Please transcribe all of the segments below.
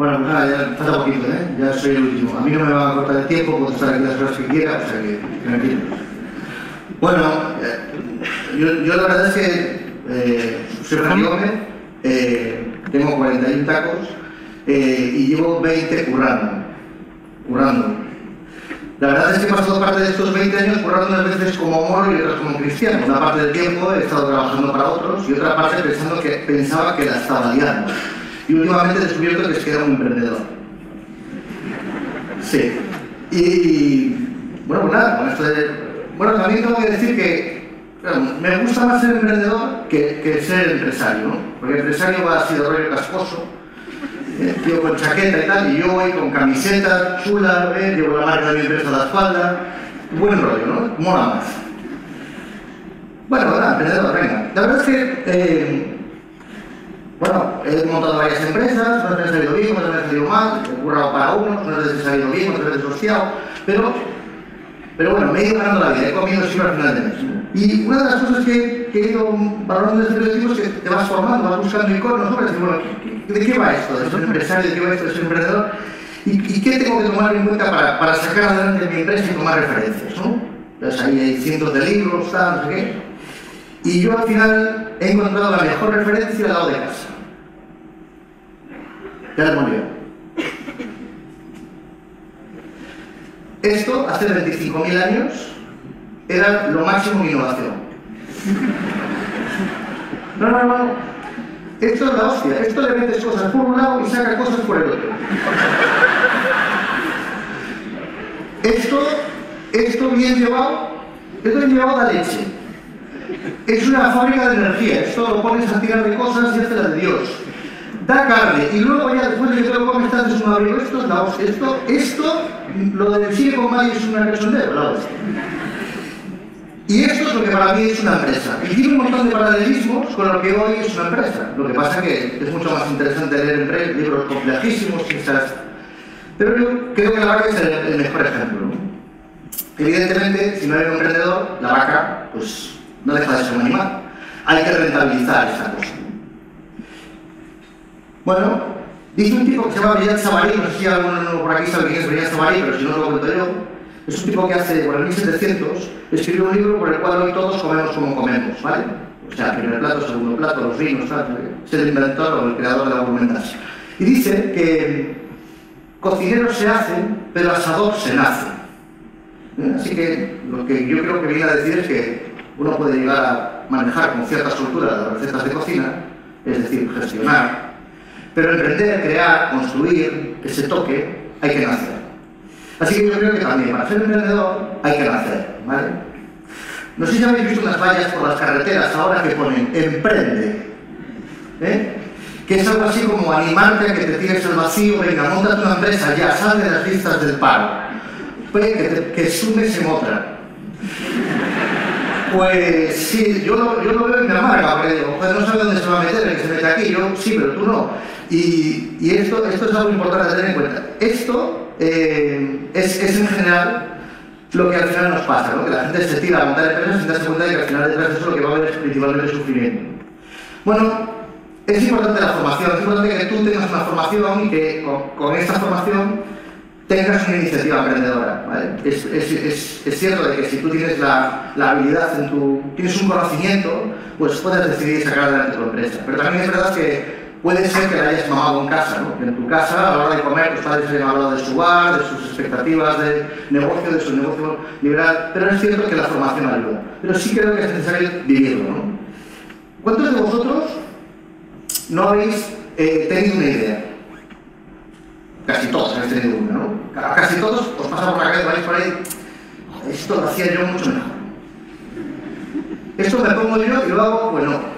Bueno, pues nada, ya falta poquito, ¿eh? Ya soy el último. A mí no me va a cortar el tiempo, puedo estar aquí las horas que quiera, o sea que tranquilo. Bueno, eh, yo, yo, la verdad es que eh, soy radióme, eh, tengo 41 tacos y llevo 20 currando. Currando. La verdad es que he pasado parte de estos 20 años currando unas veces como moro y otras como cristiano. Una parte del tiempo he estado trabajando para otros y otra parte pensando que, pensaba que la estaba liando. Y últimamente he descubierto que es que era un emprendedor. Sí. Y bueno, pues nada, con esto de... Bueno, también tengo que decir que me gusta más ser emprendedor que, que ser empresario, ¿no? Porque el empresario va así de rollo cascoso, eh, tío con chaqueta y tal, y yo voy con camiseta chula, ¿eh? llevo la marca de mi empresa a la espalda, buen rollo, ¿no? Mola más. Bueno, nada, emprendedor, venga. La verdad es que, eh, bueno, he montado varias empresas, unas me han salido bien, otras me han salido mal, he currado para unos, unas veces he salido bien, otras veces hostiado, pero, pero bueno, me he ido ganando la vida, he comido siempre al final de mes. Y una de las cosas que, he ido valorando desde el periodismo es que te vas formando, vas buscando iconos, ¿no? Para decir, bueno, ¿de qué va esto? ¿De ser empresario? ¿De qué va esto de ser emprendedor? ¿Y, y qué tengo que tomar en cuenta para, sacar adelante mi empresa y tomar referencias? ¿no? Entonces ahí hay cientos de libros, tal, no sé qué. Y yo al final he encontrado la mejor referencia al lado de casa. Lo hemos Esto, hace 25.000 años, era lo máximo en innovación. No, no, no. Esto es la hostia. Esto le metes cosas por un lado y saca cosas por el otro. Esto, esto bien llevado, esto bien llevado da leche. Es una fábrica de energía. Esto lo pones a tirar de cosas y hace la de Dios. Da carne y luego ya después de que te lo comes estás es un abrigo. Esto hostia. Esto, esto, lo del sigue con Mayo es una cachondeo, hostia. Y esto es lo que para mí es una empresa. Y tiene un montón de paralelismos con lo que hoy es una empresa. Lo que pasa es que es mucho más interesante leer libros complejísimos, quizás. Pero yo creo que la vaca es el, mejor ejemplo. Evidentemente, si no eres un emprendedor, la vaca pues, no deja de ser un animal. Hay que rentabilizar esa cosa. Bueno, dice un tipo que se llama Villat Savary, no sé si alguno por aquí sabe quién es Villat Savary, pero si no lo cuento yo. Es un tipo que hace, por el 1700, escribió un libro por el cual hoy todos comemos como comemos, ¿vale? O sea, primer plato, segundo plato, los vinos, ¿sabes? Es el inventor o el creador de la argumentación. Y dice que cocineros se hacen, pero asador se nace. Así que lo que yo creo que viene a decir es que uno puede llegar a manejar con cierta soltura las recetas de cocina, es decir, gestionar, pero emprender, crear, construir, ese toque, hay que nacer. Así que yo creo que también para ser emprendedor hay que nacer, ¿vale? No sé si habéis visto unas vallas por las carreteras ahora que ponen emprende, ¿eh? que es algo así como animarte a que te tires al vacío, venga, monta una empresa ya, sal de las listas del paro, pues, que, te, que sumes en otra. Pues sí, yo yo lo veo y me amarga, porque digo, no sabe dónde se va a meter, el que se mete aquí, yo sí, pero tú no. Y, y esto, esto es algo importante a tener en cuenta. Esto eh, es, es, en general lo que al final nos pasa, ¿no? que la gente se tira a montar empresas sin darse cuenta de que al final detrás de eso lo que va a haber es principalmente sufrimiento. Bueno, es importante la formación, es importante que tú tengas una formación y que con, con esta formación tengas una iniciativa emprendedora. ¿vale? Es, es, es, es, cierto de que si tú tienes la, la, habilidad, en tu, tienes un conocimiento, pues puedes decidir sacar adelante tu empresa. Pero también es verdad que puede ser que la hayas mamado en casa, ¿no? en tu casa a la hora de comer tus padres hayan hablado de su hogar, de sus expectativas de negocio, de su negocio liberal, pero es cierto que la formación ayuda. Pero sí creo que es necesario vivirlo. ¿no? ¿Cuántos de vosotros no habéis eh, tenido una idea? Casi todos habéis tenido una, ¿no? Casi todos os pasa por la cabeza, vais por ahí, esto lo hacía yo mucho mejor. Esto me pongo yo y lo hago, pues no.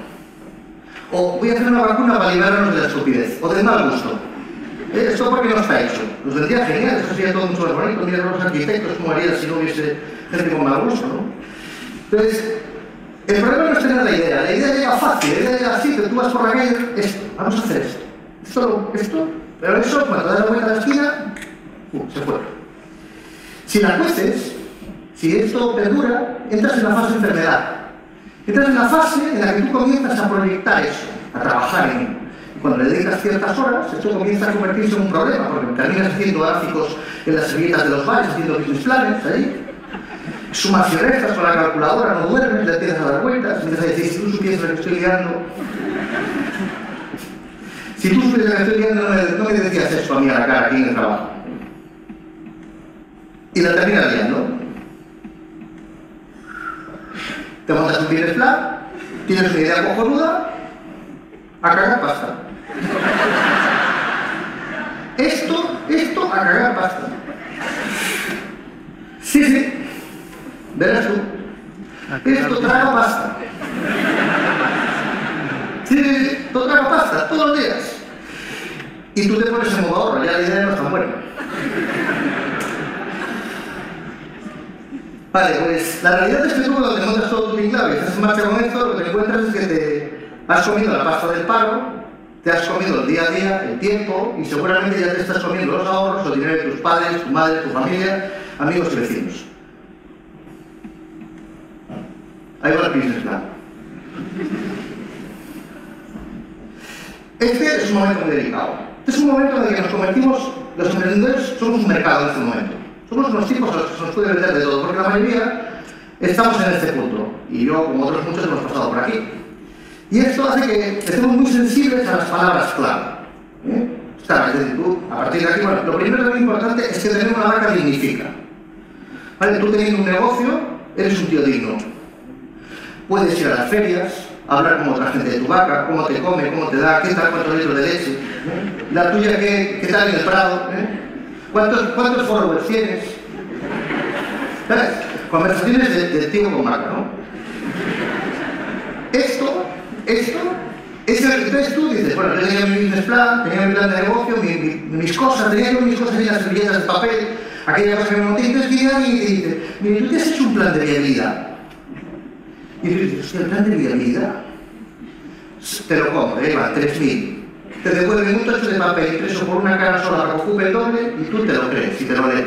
O voy a hacer una vacuna para librarnos de la estupidez, o del mal gusto. ¿Eh? Esto porque no está hecho. Nos vendría genial, eso sería todo mucho más bonito, mira los arquitectos, como haría si no hubiese gente con mal gusto, ¿no? Entonces, el problema no es tener la idea, la idea llega fácil, la idea llega así, que tú vas por la calle, esto, vamos a hacer esto. Esto, esto, pero eso, cuando das la vuelta a la esquina, uh, se fue. Si la cueces, si esto perdura, entras en la fase de enfermedad. Entras en la fase en la que tú comienzas a proyectar eso, a trabajar en ello. Cuando le dedicas ciertas horas, esto comienza a convertirse en un problema, porque terminas haciendo gráficos en las servilletas de los bares, haciendo business planes ahí. Sumas y restas con la calculadora, no duermes, le empiezas a dar vueltas, empiezas a decir, si tú supieras lo que estoy liando. Si tú supieras lo que estoy liando, no me, no me decías esto a mí a la cara aquí en el trabajo. Y la terminas liando. Te montas un business plan, tienes una idea cojonuda, a cagar pasta. Esto, esto a cagar pasta. Sí, sí. Verás tú. Esto traga pasta. Sí, sí, sí. Esto traga pasta todos los días. Y tú te pones en modo ahorro, ya la idea no está buena. Vale, pues la realidad es que tú cuando te montas todo tu tinglado y estás en marcha con esto, lo que encuentras es que te has comido la pasta del paro, te has comido el día a día, el tiempo, y seguramente ya te estás comiendo los ahorros o dinero de tus padres, tu madre, tu familia, amigos y vecinos. Ahí va el business plan. Este es un momento muy delicado. Este es un momento en el que nos convertimos, los emprendedores somos un mercado en este momento. Somos unos tipos a los que se nos puede vender de todo, porque la mayoría estamos en este punto. Y yo, como otros muchos, hemos pasado por aquí. Y esto hace que estemos muy sensibles a las palabras clave. ¿eh? Claro, es tú, a partir de aquí, bueno, lo primero que es importante es que tener una marca dignifica. ¿Vale? Tú teniendo un negocio, eres un tío digno. Puedes ir a las ferias, hablar con otra gente de tu vaca, cómo te come, cómo te da, qué tal, cuántos litros de leche, ¿eh? la tuya, qué, qué tal en el prado, ¿eh? ¿Cuántos, ¿Cuántos followers tienes? ¿Sabes? Conversaciones de, de tío con vaca, ¿no? Esto, esto, es el, entonces tú dices, bueno, yo tenía mi business plan, tenía mi plan de negocio, mi, mi, mis cosas, tenía yo mis cosas en las servilletas de papel, aquella cosa que me monté, entonces y dice, mire, tú te has hecho un plan de viabilidad. Y tú dices, hostia, el plan de viabilidad. Te lo compro, eh, va, 3.000. Te devuelven un tocho de papel impreso por una cara sola el doble y tú te lo crees y te lo lees.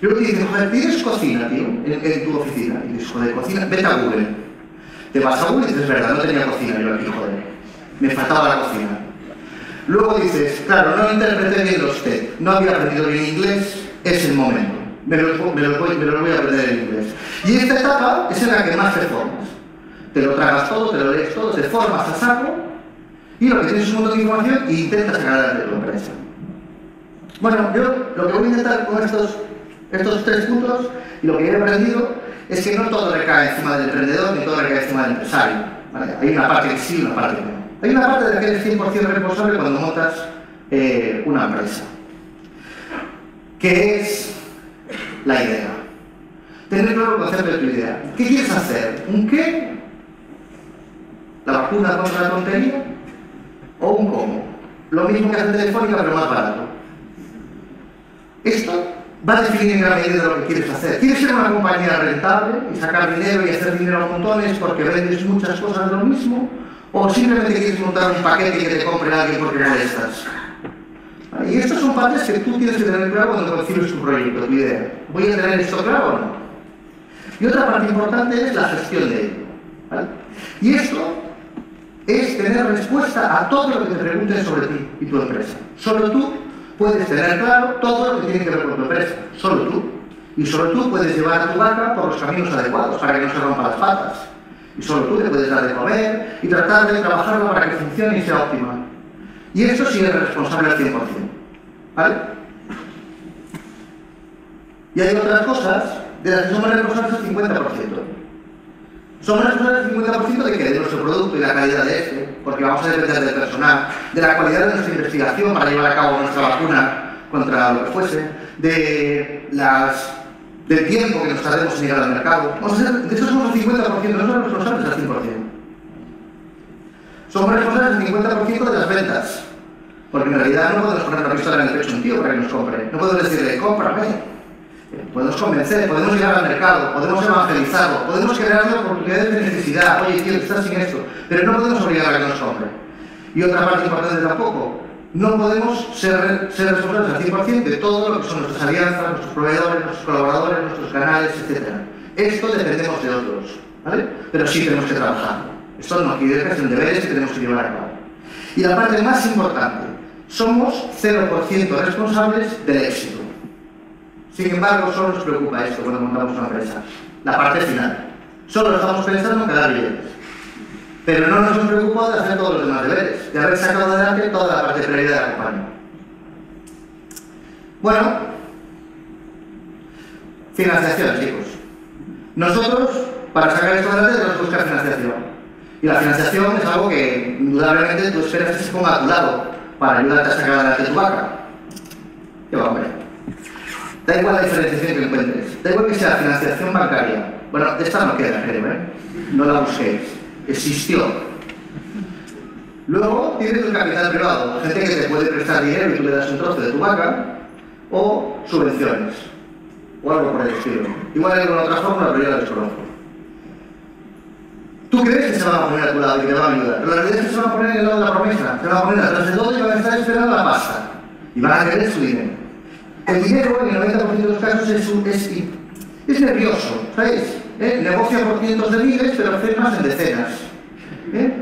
Y luego te dicen, joder, tienes cocina, tío, en, en tu oficina. Y dices, joder, cocina, vete a Google. Te vas a Google y dices, verdad, no tenía cocina yo aquí, joder. Me faltaba la cocina. Luego dices, claro, no interpreté bien los TED, no había aprendido bien inglés, es el momento. Me lo, me voy, me voy a aprender en inglés. Y esta etapa es en la que más te formas. Te lo tragas todo, te lo lees todo, te formas a saco y lo que tienes es un montón de información e intentas sacar adelante tu empresa. Bueno, yo lo que voy a intentar con estos, estos tres puntos y lo que he aprendido es que no todo recae encima del emprendedor ni todo recae encima del empresario. Hay una parte que sí y una parte que no. Hay una parte de la que eres 100% responsable cuando montas eh, una empresa, que es la idea. Tener claro el concepto de tu idea. ¿Qué quieres hacer? ¿Un qué? ¿La vacuna contra la tontería? ¿O un cómo? Lo mismo que hace Telefónica, pero más barato. Esto va a definir en gran medida lo que quieres hacer. ¿Quieres ser una compañía rentable y sacar dinero y hacer dinero a montones porque vendes muchas cosas de lo mismo? ¿O simplemente quieres montar un paquete y que te compre alguien porque molestas? Y estas son partes que tú tienes que tener claro cuando concibes tu proyecto, tu idea. ¿Voy a tener esto claro o no? Y otra parte importante es la gestión de ello. ¿vale? Y esto es tener respuesta a todo lo que te pregunten sobre ti y tu empresa. Solo tú puedes tener claro todo lo que tiene que ver con tu empresa. Solo tú. Y solo tú puedes llevar a tu vaca por los caminos adecuados para que no se rompa las patas. Y solo tú le puedes dar de comer y tratar de trabajarlo para que funcione y sea óptima. Y eso sí eres responsable al 100%. ¿Vale? Y hay otras cosas de las que somos responsables al 50%. Somos responsables del 50% de que de nuestro producto y la calidad de este, porque vamos a depender del personal, de la calidad de nuestra investigación para llevar a cabo nuestra vacuna contra lo que fuese, de las, del tiempo que nos tardemos en llegar al mercado. De eso somos el 50%, no somos responsables al 100%. Somos responsables del 50% de las ventas, porque en realidad no podemos poner una pistola en el pecho un tío para que nos compre. No podemos decirle, cómprame. Podemos convencer, podemos llegar al mercado, podemos evangelizarlo, podemos crearle oportunidades de necesidad. Oye, tío, estás sin esto. Pero no podemos obligar a que nos compre. Y otra parte importante tampoco, no podemos ser, responsables al 100% de todo lo que son nuestras alianzas, nuestros proveedores, nuestros colaboradores, nuestros canales, etc. Esto dependemos de otros, ¿vale? Pero sí tenemos que trabajar. Esto no decir que son deberes que tenemos que llevar a cabo. Y la parte más importante, somos 0% responsables del éxito. Sin embargo, solo nos preocupa esto cuando montamos una empresa, la parte final. Solo estamos pensando en quedar bien. Pero no nos preocupa de hacer todos los demás deberes, de haber sacado adelante toda la parte previa de la compañía. Bueno, financiación, chicos. Nosotros, para sacar esto adelante, tenemos que buscar financiación. Y la financiación es algo que, indudablemente, tú esperas que se ponga a tu lado para ayudarte a sacar adelante tu vaca. Va, hombre. Da igual la diferenciación que encuentres. Da igual que sea financiación bancaria. Bueno, esta no queda, creo, ¿eh? No la busquéis. Existió. Luego tienes el capital privado, gente que te puede prestar dinero y tú le das un trozo de tu vaca, o subvenciones, o algo por el estilo. Igual hay alguna otra fórmula, pero yo la desconozco. Tú crees que se van a poner a tu lado y que te van a ayudar, pero la realidad es que se van a poner en el lado de la promesa, se van a poner atrás de todo y van a estar esperando la pasta. Y van a querer su dinero. El dinero, en el 90% de los casos, es, es, es nervioso, ¿sabéis? ¿Eh? Negocia por cientos de miles, pero firmas en decenas. ¿Eh?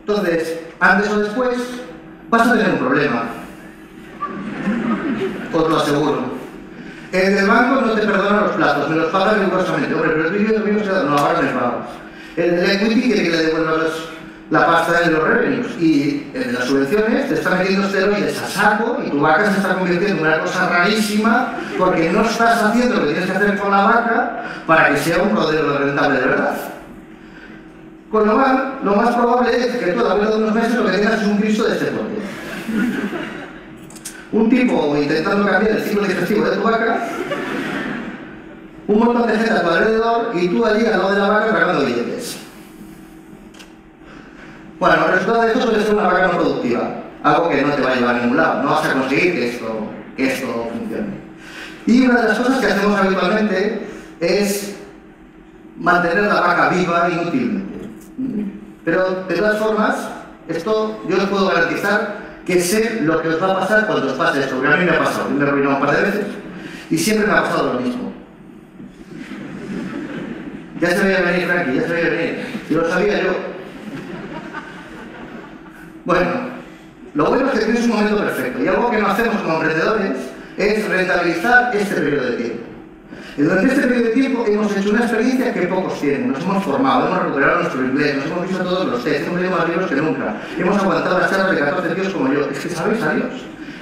Entonces, antes o después, vas a tener un problema. Os lo aseguro. El del banco no te perdona los plazos, me los paga rigurosamente. Hombre, pero el vídeo también se no, ahora me pagas. El del equity quiere que le devuelvas la pasta de los revenues y en las subvenciones te está metiendo esteroides a saco y tu vaca se está convirtiendo en una cosa rarísima porque no estás haciendo lo que tienes que hacer con la vaca para que sea un modelo rentable de verdad. Con lo cual, lo más probable es que tú a de unos meses lo que tengas es un Cristo de este porte. Un tipo intentando cambiar el ciclo digestivo de tu vaca, un montón de gente a tu alrededor y tú allí al lado de la vaca pagando billetes. Bueno, el resultado de esto suele ser una vaca no productiva, algo que no te va a llevar a ningún lado, no vas a conseguir que esto, que esto funcione. Y una de las cosas que hacemos habitualmente es mantener la vaca viva inútilmente. Pero de todas formas, esto yo os puedo garantizar que sé lo que os va a pasar cuando os pase esto, porque a mí me ha pasado, me he arruinado un par de veces y siempre me ha pasado lo mismo. Ya se veía venir, Frankie, ya se veía venir. Y lo sabía yo. Bueno, lo bueno es que tienes un momento perfecto y algo que no hacemos como emprendedores es rentabilizar este periodo de tiempo. Y durante este periodo de tiempo hemos hecho una experiencia que pocos tienen. Nos hemos formado, hemos recuperado nuestro inglés, nos hemos visto todos los test, hemos leído más libros que nunca. Hemos aguantado las charlas de 14 tíos como yo. Es que sabéis a Dios.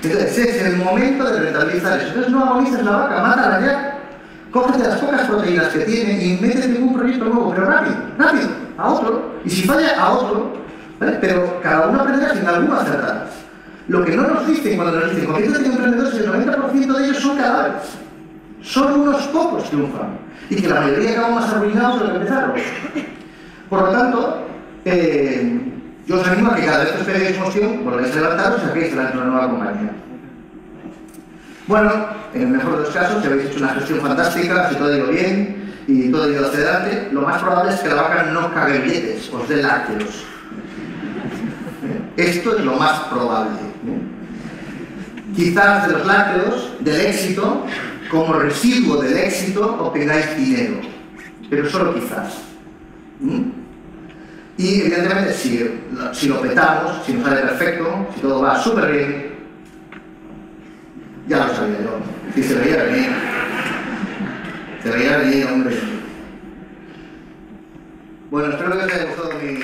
Entonces es el momento de rentabilizar eso. Entonces no agonices la vaca, mátala ya. Cógete las pocas proteínas que tiene y métete en un proyecto nuevo, pero rápido, rápido, a otro. Y si falla, a otro. Pero cada uno aprenderá sin alguna acertadas. Lo que no nos dicen cuando nos dicen, conviértete en emprendedores, el 90% de ellos son cadáveres. Solo unos pocos triunfan. Y que la mayoría acaban más arruinados de lo que empezaron. Por lo tanto, eh, yo os animo a que cada vez que os peguéis moción, volváis a levantaros y saquéis la nueva compañía. Bueno, en el mejor de los casos, si habéis hecho una gestión fantástica, si todo ha ido bien y todo ha ido hacia adelante, lo más probable es que la vaca no cague billetes, os dé lácteos. Esto es lo más probable. Quizás de los lácteos, del éxito, como residuo del éxito, obtengáis dinero. Pero solo quizás. Y evidentemente, si, lo petamos, si nos sale perfecto, si todo va súper bien, ya lo sabía yo. Si se veía venir. Se veía venir, hombre. Bueno, espero que os haya gustado mi